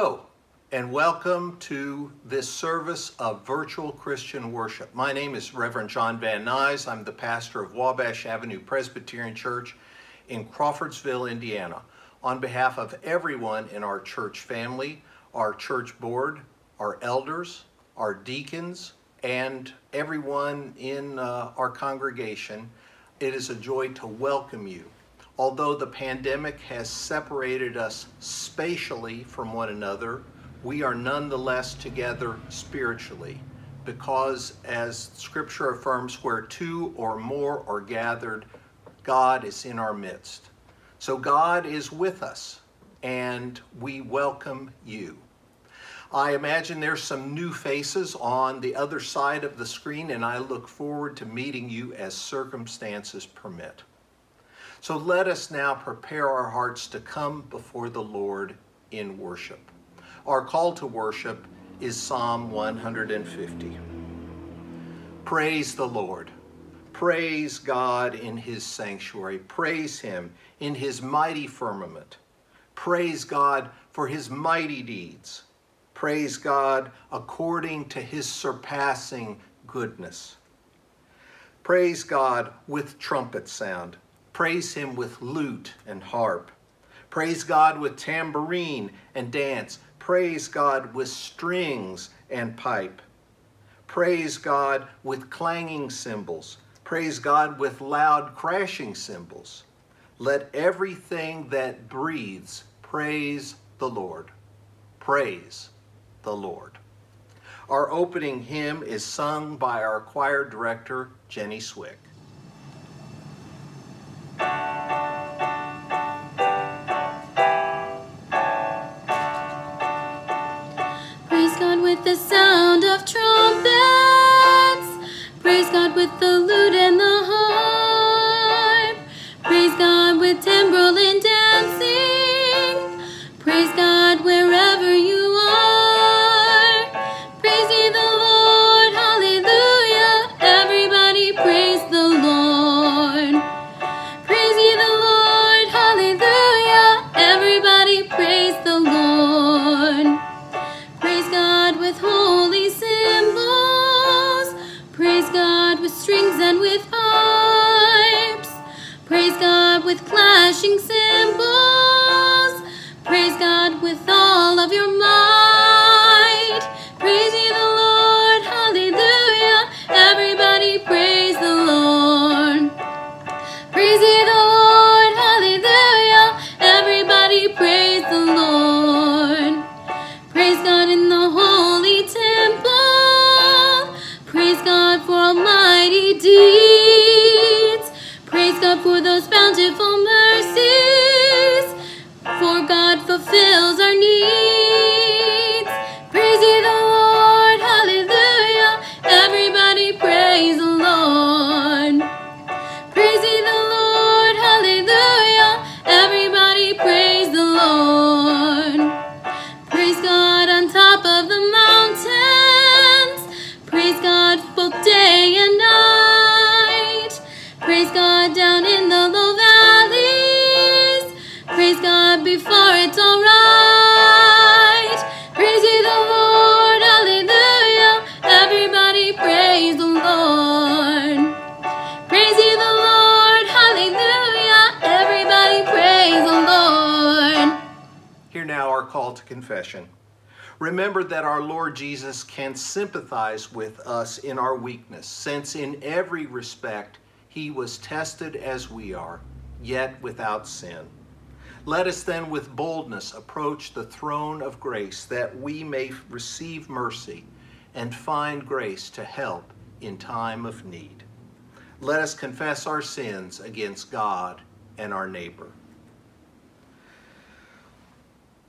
Hello, and welcome to this service of virtual Christian worship. My name is Reverend John Van Nuys. I'm the pastor of Wabash Avenue Presbyterian Church in Crawfordsville, Indiana. On behalf of everyone in our church family, our church board, our elders, our deacons, and everyone in uh, our congregation. It is a joy to welcome you. Although the pandemic has separated us spatially from one another, we are nonetheless together spiritually because as scripture affirms where two or more are gathered god is in our midst. So god is with us and we welcome you. I imagine there's some new faces on the other side of the screen and i look forward to meeting you as circumstances permit so let us now prepare our hearts to come before the lord in worship our call to worship is Psalm 150. Praise the Lord. Praise God in his sanctuary. Praise him in his mighty firmament. Praise God for his mighty deeds. Praise God according to his surpassing goodness. Praise God with trumpet sound. Praise him with lute and harp. Praise God with tambourine and dance praise God with strings and pipe. Praise God with clanging cymbals. Praise God with loud crashing cymbals. Let everything that breathes praise the Lord. Praise the Lord. Our opening hymn is sung by our choir director, Jennie Swick. little confession. Remember that our Lord Jesus can sympathize with us in our weakness, since in every respect he was tested as we are, yet without sin. Let us then with boldness approach the throne of grace that we may receive mercy and find grace to help in time of need. Let us confess our sins against God and our neighbor.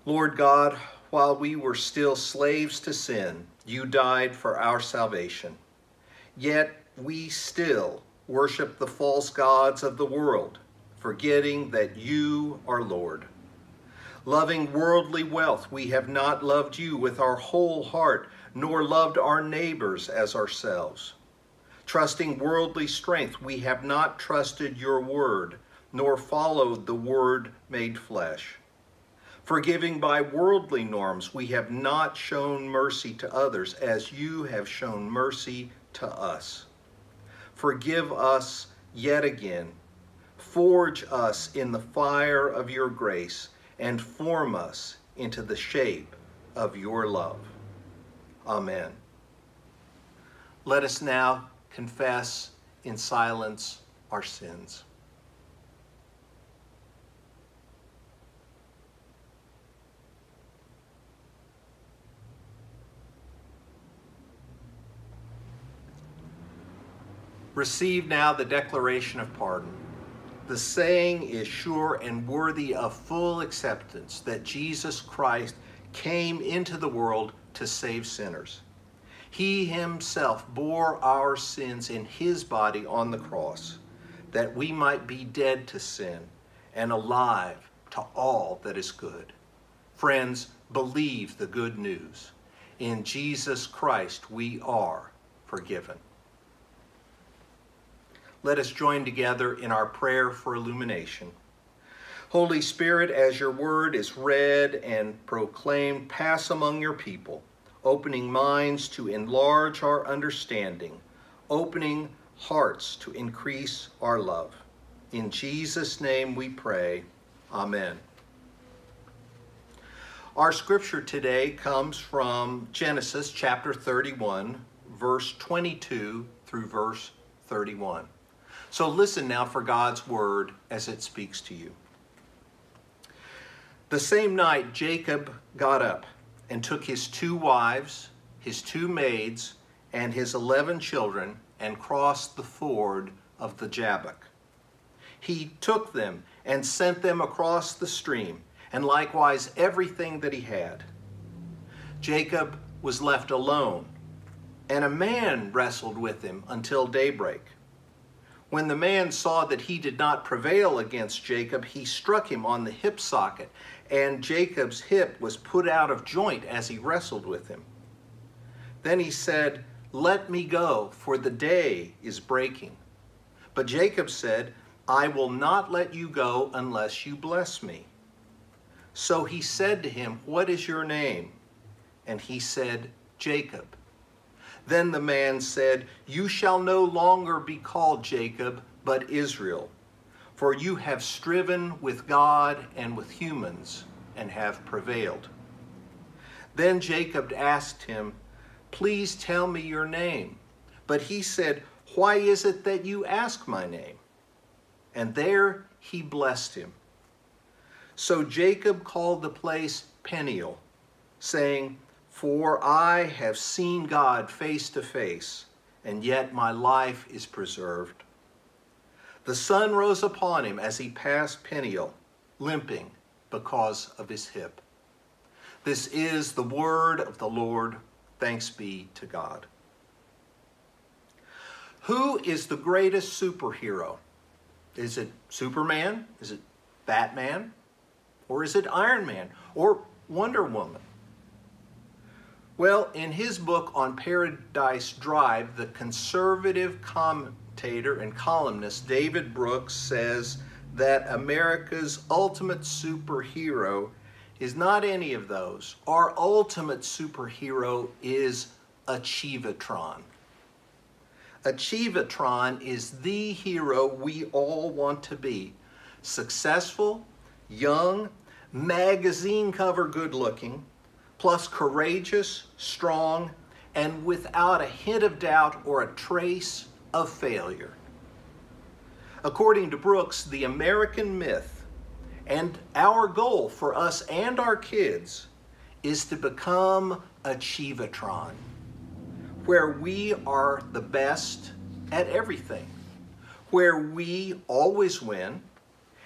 Lord God, while we were still slaves to sin, you died for our salvation. Yet we still worship the false gods of the world, forgetting that you are Lord. Loving worldly wealth, we have not loved you with our whole heart, nor loved our neighbors as ourselves. Trusting worldly strength, we have not trusted your word, nor followed the word made flesh. Forgiving by worldly norms, we have not shown mercy to others as you have shown mercy to us. Forgive us yet again. Forge us in the fire of your grace and form us into the shape of your love. Amen. Let us now confess in silence our sins. Receive now the declaration of pardon. The saying is sure and worthy of full acceptance that Jesus Christ came into the world to save sinners. He himself bore our sins in his body on the cross, that we might be dead to sin and alive to all that is good. Friends, believe the good news. In Jesus Christ we are forgiven. Let us join together in our prayer for illumination. Holy Spirit, as your word is read and proclaimed, pass among your people opening minds to enlarge our understanding, opening hearts to increase our love. In Jesus' name we pray. Amen. Our scripture today comes from Genesis chapter 31, verse 22 through verse 31. So listen now for God's word as it speaks to you. The same night Jacob got up and took his two wives, his two maids, and his eleven children and crossed the ford of the Jabbok. He took them and sent them across the stream, and likewise everything that he had. Jacob was left alone, and a man wrestled with him until daybreak. When the man saw that he did not prevail against Jacob, he struck him on the hip socket, and Jacob's hip was put out of joint as he wrestled with him. Then he said, Let me go, for the day is breaking. But Jacob said, I will not let you go unless you bless me. So he said to him, What is your name? And he said, Jacob. Then the man said, You shall no longer be called Jacob, but Israel for you have striven with God and with humans and have prevailed. Then Jacob asked him, Please tell me your name. But he said, Why is it that you ask my name? And there he blessed him. So Jacob called the place Peniel, saying, For I have seen God face to face, and yet my life is preserved. The sun rose upon him as he passed Peniel, limping because of his hip. This is the word of the Lord. Thanks be to God. Who is the greatest superhero? Is it Superman? Is it Batman? Or is it Iron Man? Or Wonder Woman? Well, in his book on Paradise Drive, the conservative commentator and columnist David Brooks says that America's ultimate superhero is not any of those. Our ultimate superhero is Achievatron. Achievatron is the hero we all want to be. Successful, young, magazine cover good looking, plus courageous, strong, and without a hint of doubt or a trace of failure. According to Brooks, the American myth and our goal for us and our kids is to become Achievatron, where we are the best at everything, where we always win,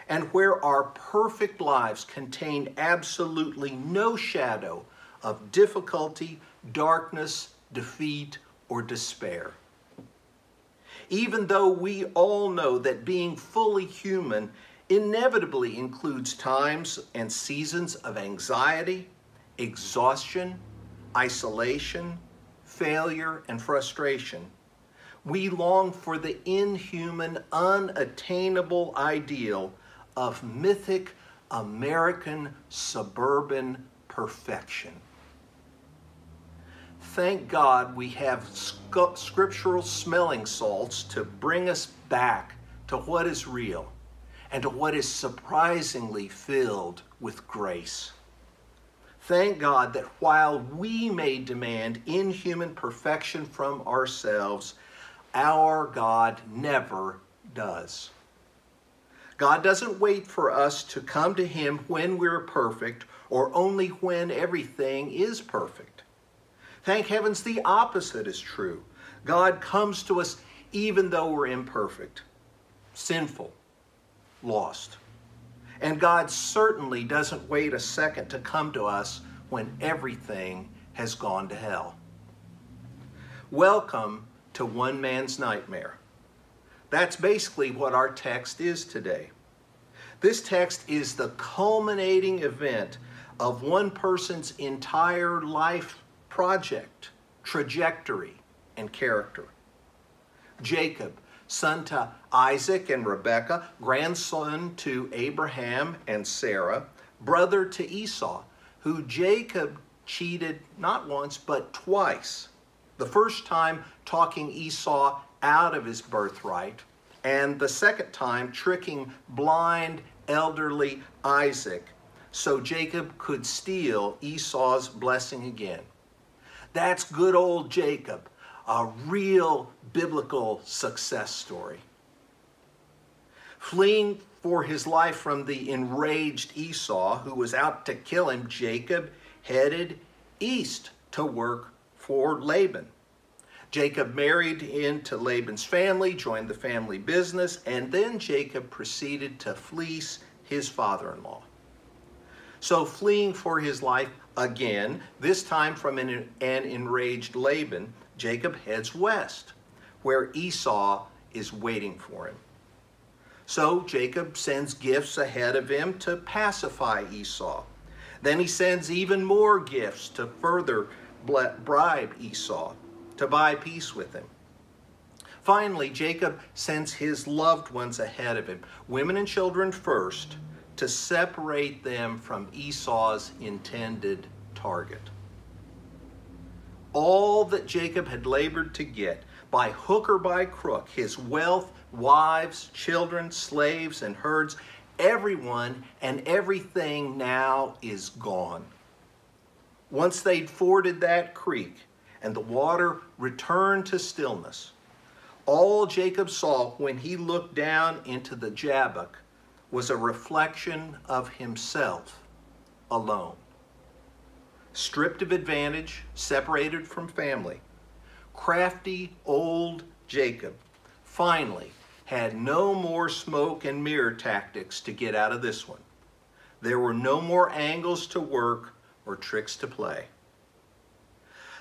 and where our perfect lives contain absolutely no shadow of difficulty, darkness, defeat, or despair even though we all know that being fully human inevitably includes times and seasons of anxiety, exhaustion, isolation, failure, and frustration. We long for the inhuman, unattainable ideal of mythic American suburban perfection thank God we have scriptural smelling salts to bring us back to what is real and to what is surprisingly filled with grace. Thank God that while we may demand inhuman perfection from ourselves, our God never does. God doesn't wait for us to come to Him when we're perfect or only when everything is perfect. Thank heavens the opposite is true. God comes to us even though we're imperfect, sinful, lost. And God certainly doesn't wait a second to come to us when everything has gone to hell. Welcome to One Man's Nightmare. That's basically what our text is today. This text is the culminating event of one person's entire life project, trajectory, and character. Jacob son to Isaac and Rebekah, grandson to Abraham and Sarah, brother to Esau, who Jacob cheated not once but twice. The first time talking Esau out of his birthright, and the second time tricking blind, elderly Isaac so Jacob could steal Esau's blessing again. That's good old Jacob, a real biblical success story. Fleeing for his life from the enraged Esau, who was out to kill him, Jacob headed east to work for Laban. Jacob married into Laban's family, joined the family business, and then Jacob proceeded to fleece his father in law. So, fleeing for his life again, this time from an, an enraged Laban, Jacob heads west, where Esau is waiting for him. So Jacob sends gifts ahead of him to pacify Esau. Then he sends even more gifts to further bribe Esau, to buy peace with him. Finally, Jacob sends his loved ones ahead of him, women and children first, to separate them from Esau's intended target all that Jacob had labored to get, by hook or by crook, his wealth, wives, children, slaves, and herds, everyone and everything now is gone. Once they'd forded that creek and the water returned to stillness, all Jacob saw when he looked down into the Jabbok was a reflection of himself alone stripped of advantage, separated from family. Crafty old Jacob finally had no more smoke and mirror tactics to get out of this one. There were no more angles to work or tricks to play.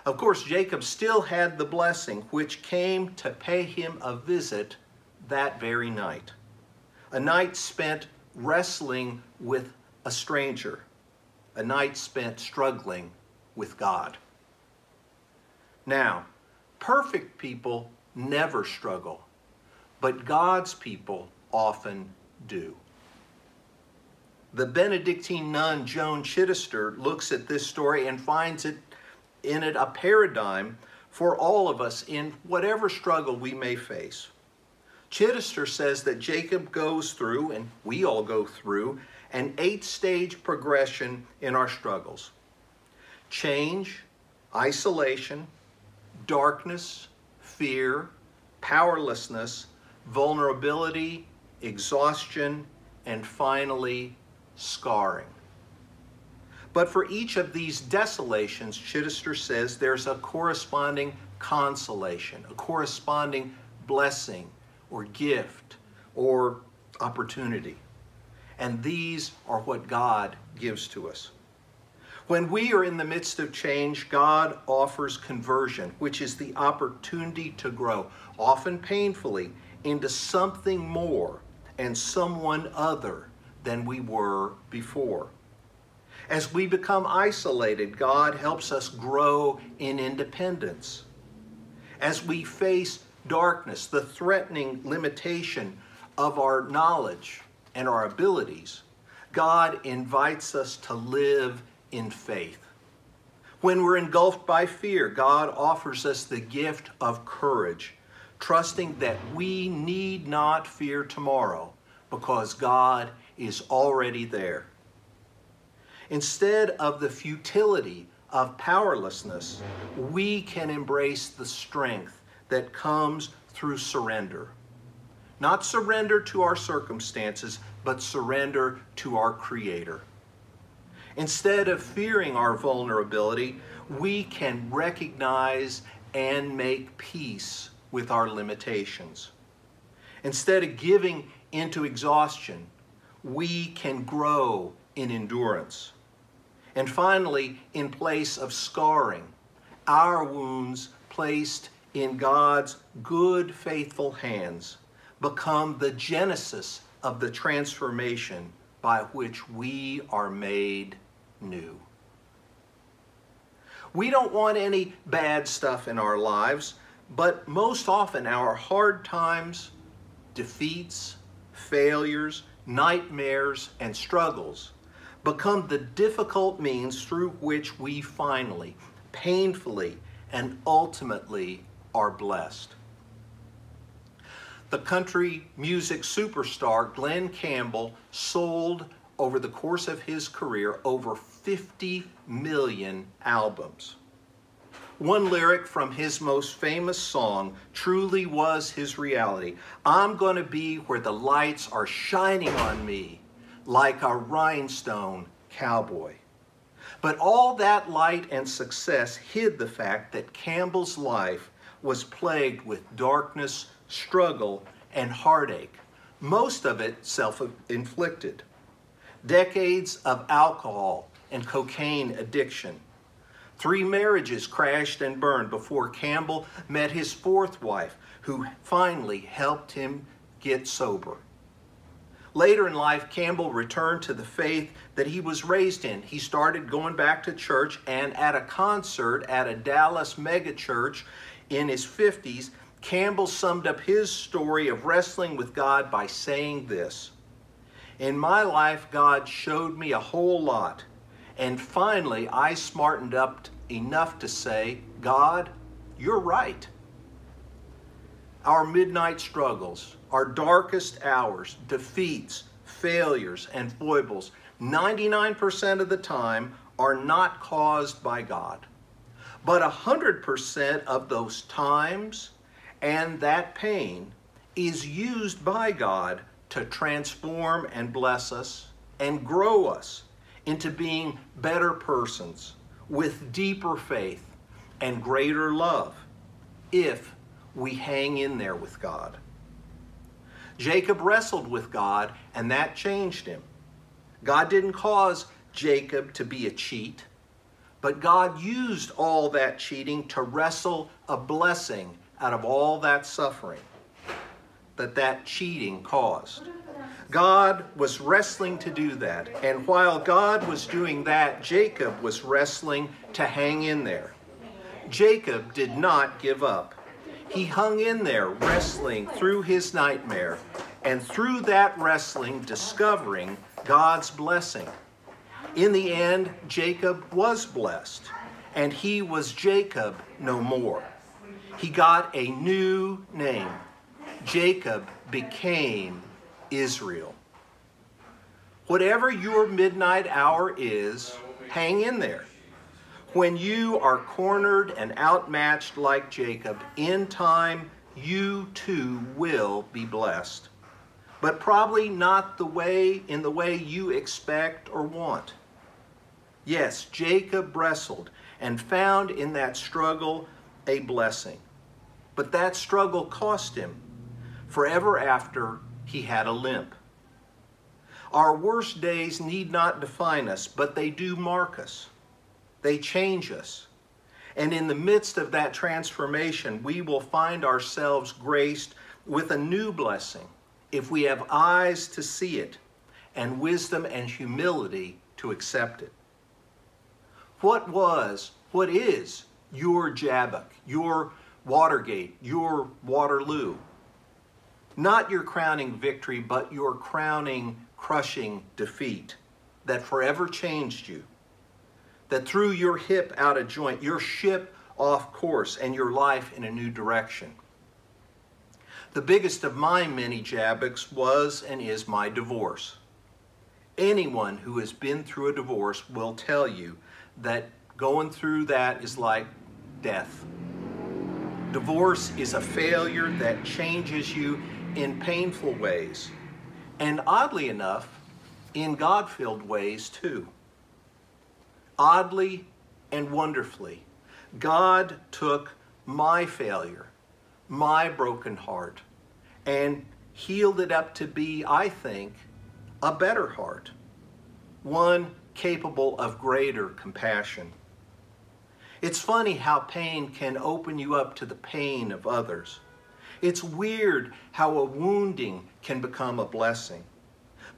Of course, Jacob still had the blessing which came to pay him a visit that very night. A night spent wrestling with a stranger a night spent struggling with God. Now, perfect people never struggle, but God's people often do. The Benedictine nun Joan Chittister looks at this story and finds it in it a paradigm for all of us in whatever struggle we may face. Chittister says that Jacob goes through, and we all go through, an eight stage progression in our struggles change, isolation, darkness, fear, powerlessness, vulnerability, exhaustion, and finally, scarring. But for each of these desolations, Chittister says there's a corresponding consolation, a corresponding blessing or gift or opportunity. And these are what God gives to us. When we are in the midst of change, God offers conversion, which is the opportunity to grow, often painfully, into something more and someone other than we were before. As we become isolated, God helps us grow in independence. As we face darkness, the threatening limitation of our knowledge, and our abilities, God invites us to live in faith. When we're engulfed by fear, God offers us the gift of courage, trusting that we need not fear tomorrow because God is already there. Instead of the futility of powerlessness, we can embrace the strength that comes through surrender. Not surrender to our circumstances, but surrender to our Creator. Instead of fearing our vulnerability, we can recognize and make peace with our limitations. Instead of giving into exhaustion, we can grow in endurance. And finally, in place of scarring, our wounds placed in God's good, faithful hands become the genesis of the transformation by which we are made new. We don't want any bad stuff in our lives, but most often our hard times, defeats, failures, nightmares, and struggles become the difficult means through which we finally, painfully, and ultimately are blessed. The country music superstar Glen Campbell sold over the course of his career over 50 million albums. One lyric from his most famous song truly was his reality. I'm going to be where the lights are shining on me like a rhinestone cowboy. But all that light and success hid the fact that Campbell's life was plagued with darkness, struggle, and heartache, most of it self inflicted. Decades of alcohol and cocaine addiction. Three marriages crashed and burned before Campbell met his fourth wife, who finally helped him get sober. Later in life, Campbell returned to the faith that he was raised in. He started going back to church, and at a concert at a Dallas megachurch in his 50s, Campbell summed up his story of wrestling with God by saying this In my life, God showed me a whole lot, and finally I smartened up enough to say, God, you're right. Our midnight struggles, our darkest hours, defeats, failures, and foibles, 99% of the time are not caused by God. But 100% of those times and that pain is used by God to transform and bless us and grow us into being better persons with deeper faith and greater love if we hang in there with God. Jacob wrestled with God, and that changed him. God didn't cause Jacob to be a cheat, but God used all that cheating to wrestle a blessing out of all that suffering that that cheating caused. God was wrestling to do that. And while God was doing that, Jacob was wrestling to hang in there. Jacob did not give up. He hung in there, wrestling through his nightmare, and through that wrestling, discovering God's blessing. In the end, Jacob was blessed, and he was Jacob no more. He got a new name. Jacob became Israel. Whatever your midnight hour is, hang in there. When you are cornered and outmatched like Jacob, in time you too will be blessed. But probably not the way in the way you expect or want. Yes, Jacob wrestled and found in that struggle a blessing. But that struggle cost him. Forever after, he had a limp. Our worst days need not define us, but they do mark us. They change us. And in the midst of that transformation, we will find ourselves graced with a new blessing if we have eyes to see it and wisdom and humility to accept it. What was, what is your Jabbok, your Watergate, your Waterloo? Not your crowning victory, but your crowning crushing defeat that forever changed you. That threw your hip out of joint, your ship off course, and your life in a new direction. The biggest of my many Jabboks was and is my divorce. anyone who has been through a divorce will tell you that going through that is like death. Divorce is a failure that changes you in painful ways, and oddly enough, in God filled ways too. Oddly and wonderfully, God took my failure, my broken heart, and healed it up to be, I think, a better heart, one capable of greater compassion. It's funny how pain can open you up to the pain of others. It's weird how a wounding can become a blessing.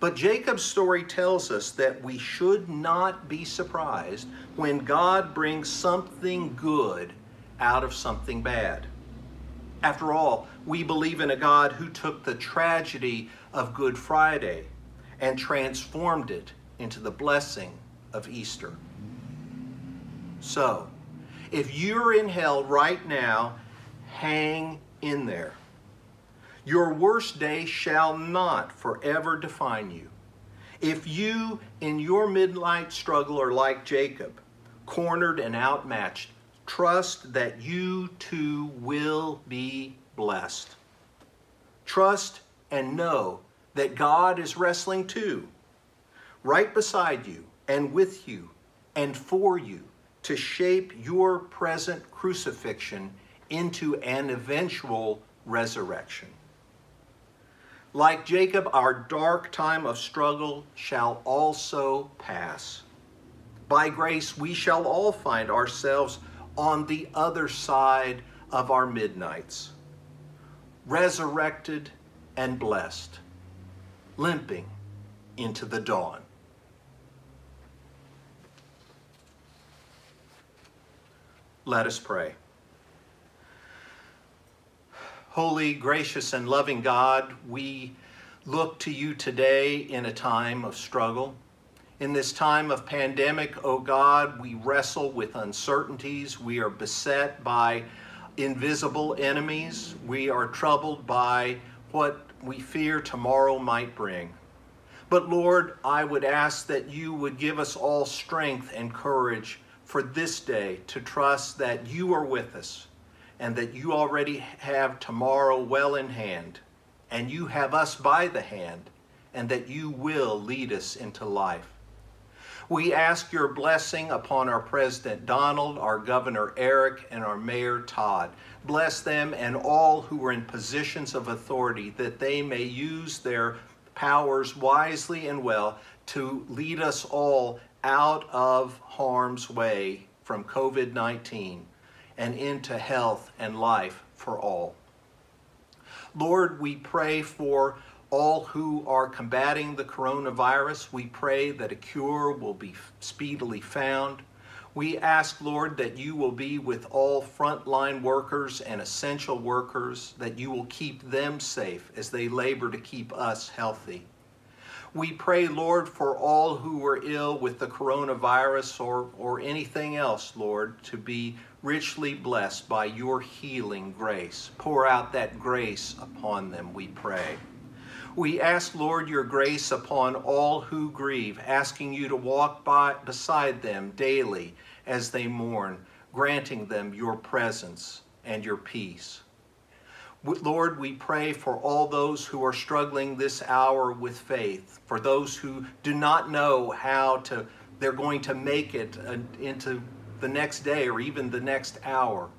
But Jacob's story tells us that we should not be surprised when God brings something good out of something bad. After all, we believe in a God who took the tragedy of Good Friday and transformed it into the blessing of Easter. So, if you're in hell right now, hang in there. Your worst day shall not forever define you. If you, in your midnight struggle, are like Jacob, cornered and outmatched, trust that you too will be blessed. Trust and know that God is wrestling too, right beside you and with you and for you to shape your present crucifixion into an eventual resurrection. Like Jacob, our dark time of struggle shall also pass. By grace, we shall all find ourselves on the other side of our midnights, resurrected and blessed, limping into the dawn. Let us pray. Holy, gracious, and loving God, we look to you today in a time of struggle. In this time of pandemic, O oh God, we wrestle with uncertainties. We are beset by invisible enemies. We are troubled by what we fear tomorrow might bring. But Lord, I would ask that you would give us all strength and courage for this day to trust that you are with us and that you already have tomorrow well in hand, and you have us by the hand, and that you will lead us into life. We ask your blessing upon our President Donald, our Governor Eric, and our Mayor Todd. Bless them and all who are in positions of authority that they may use their powers wisely and well to lead us all out of harm's way from COVID 19 and into health and life for all. Lord, we pray for all who are combating the coronavirus. We pray that a cure will be speedily found. We ask, Lord, that you will be with all frontline workers and essential workers, that you will keep them safe as they labor to keep us healthy. We pray, Lord, for all who are ill with the coronavirus or, or anything else, Lord, to be richly blessed by your healing grace. Pour out that grace upon them, we pray. We ask, Lord, your grace upon all who grieve, asking you to walk by, beside them daily as they mourn, granting them your presence and your peace. Lord, we pray for all those who are struggling this hour with faith, for those who do not know how to, they're going to make it uh, into the next day or even the next hour.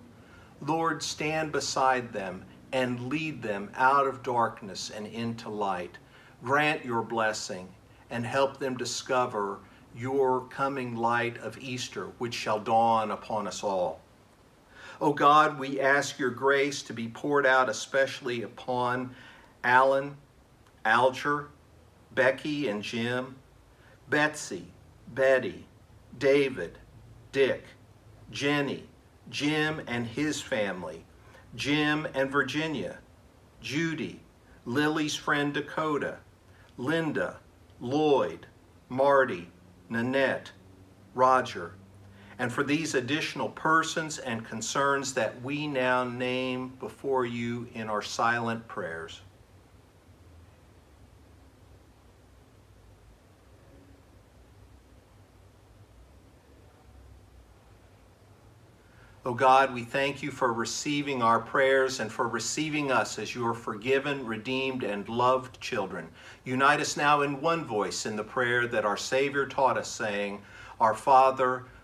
Lord, stand beside them and lead them out of darkness and into light. Grant your blessing and help them discover your coming light of Easter, which shall dawn upon us all. Oh God, we ask your grace to be poured out especially upon Alan, Alger, Becky and Jim, Betsy, Betty, David, Dick, Jenny, Jim and his family, Jim and Virginia, Judy, Lily's friend Dakota, Linda, Lloyd, Marty, Nanette, Roger, and for these additional persons and concerns that we now name before you in our silent prayers. O oh God, we thank you for receiving our prayers and for receiving us as your forgiven, redeemed, and loved children. Unite us now in one voice in the prayer that our Savior taught us, saying, Our Father,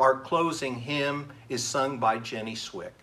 Our closing hymn is sung by Jennie Swick.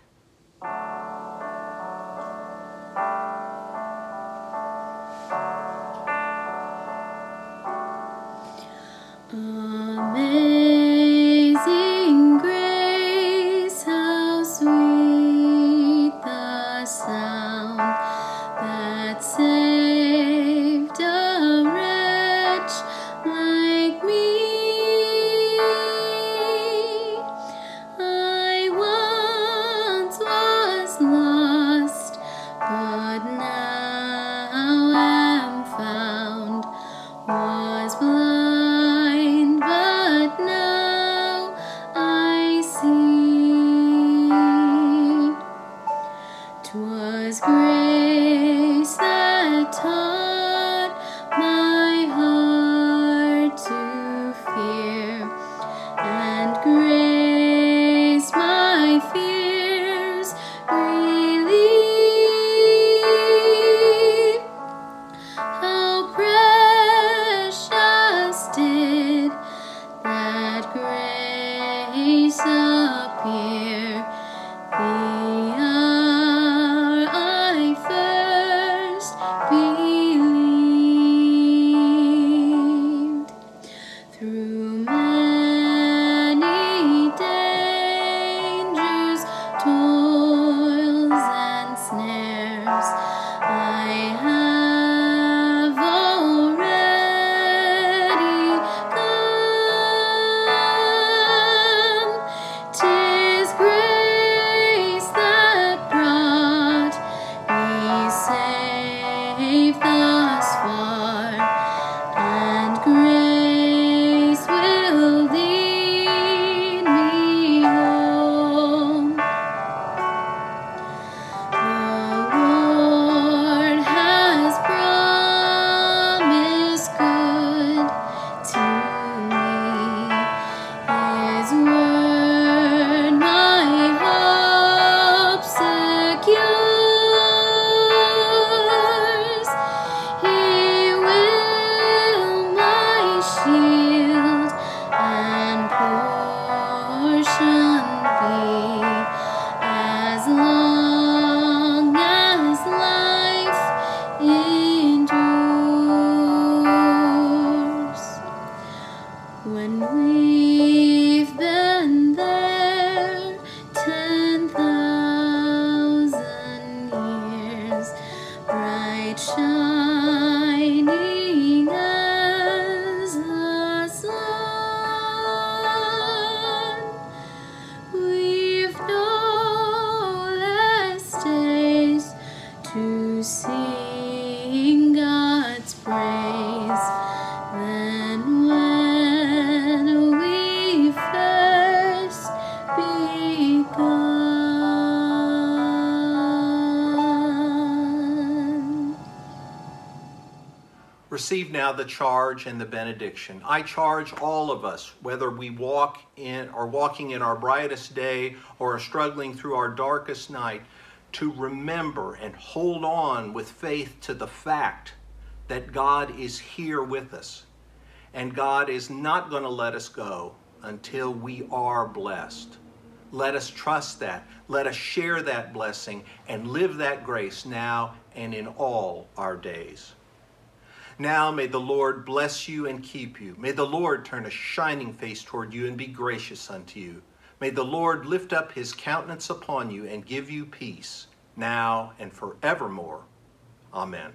Receive now the charge and the benediction. I charge all of us, whether we walk in or walking in our brightest day or are struggling through our darkest night, to remember and hold on with faith to the fact that God is here with us. And God is not going to let us go until we are blessed. Let us trust that. Let us share that blessing and live that grace now and in all our days. Now may the Lord bless you and keep you. May the Lord turn a shining face toward you and be gracious unto you. May the Lord lift up his countenance upon you and give you peace, now and forevermore. Amen.